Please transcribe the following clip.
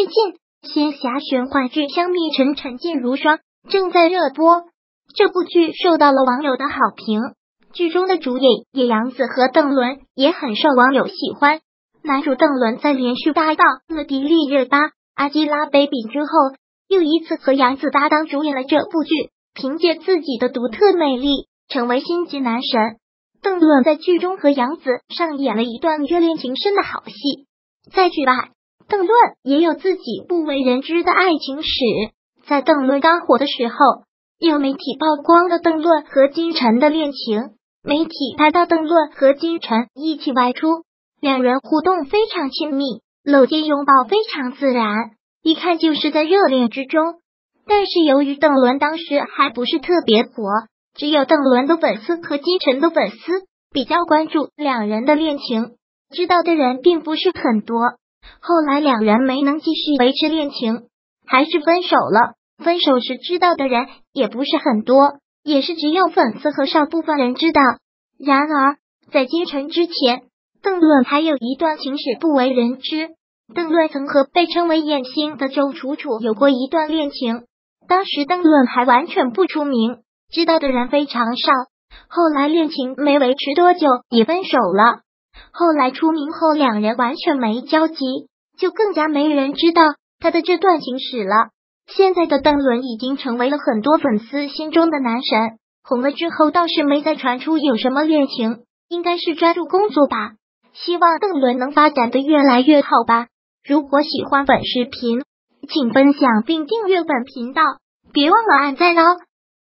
最近仙侠玄幻剧《香蜜沉沉烬如霜》正在热播，这部剧受到了网友的好评。剧中的主演叶阳子和邓伦也很受网友喜欢。男主邓伦在连续搭档了迪丽热巴、阿基拉、Baby 之后，又一次和杨紫搭档主演了这部剧，凭借自己的独特魅力，成为星级男神。邓伦在剧中和杨紫上演了一段热恋情深的好戏。在剧外，邓伦也有自己不为人知的爱情史。在邓伦刚火的时候，有媒体曝光了邓伦和金晨的恋情。媒体拍到邓伦和金晨一起外出，两人互动非常亲密，搂肩拥抱非常自然，一看就是在热恋之中。但是由于邓伦当时还不是特别火。只有邓伦的粉丝和金晨的粉丝比较关注两人的恋情，知道的人并不是很多。后来两人没能继续维持恋情，还是分手了。分手时知道的人也不是很多，也是只有粉丝和少部分人知道。然而在金晨之前，邓伦还有一段情史不为人知。邓伦曾和被称为艳星的周楚楚有过一段恋情，当时邓伦还完全不出名。知道的人非常少，后来恋情没维持多久也分手了。后来出名后，两人完全没交集，就更加没人知道他的这段情史了。现在的邓伦已经成为了很多粉丝心中的男神，红了之后倒是没再传出有什么恋情，应该是专注工作吧。希望邓伦能发展的越来越好吧。如果喜欢本视频，请分享并订阅本频道，别忘了按赞哦。